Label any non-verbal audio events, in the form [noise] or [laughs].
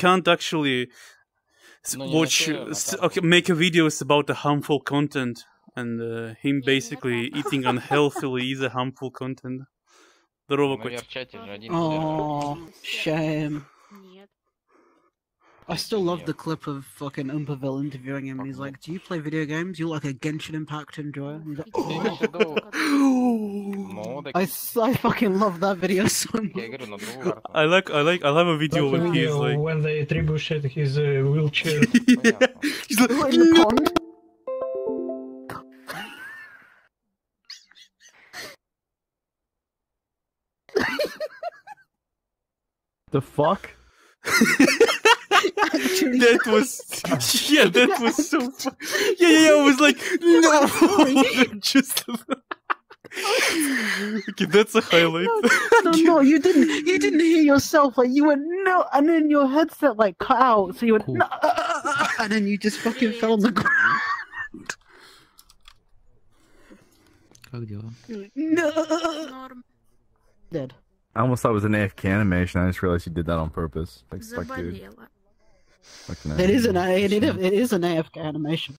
can't actually s- Ну, не watch на те, s- на okay, make a videos about the harmful content and uh, him basically eating unhealthily is a harmful content. Здорово, Мы в котик. чате же один Oh, shame. Нет. I still love Yeah. the clip of fucking Umperville interviewing him. He's like, "Do you play video games? You like a Genshin Impact enjoyer?" He's like, Ты [laughs] like. I, I fucking love that video so [laughs] much. I like I like I love a video when he's like when they trebuchet his uh, wheelchair. [laughs] yeah. He's like in the pond. The fuck? [laughs] that was yeah, that was so. Fu- yeah, yeah, yeah, It was like, no, just. that's a highlight no, no, you didn't. You didn't hear yourself. Like you went no, and then your headset like cut out. So you went Cool. no, and then you just fucking fell on the ground. Как дела? You're like, No, Норм. dead. I almost thought it was an AFK animation. I just realized you did that on purpose. Like, fuck, dude. Заболела. Fucking It is an animation. it, it, it is an AFK animation.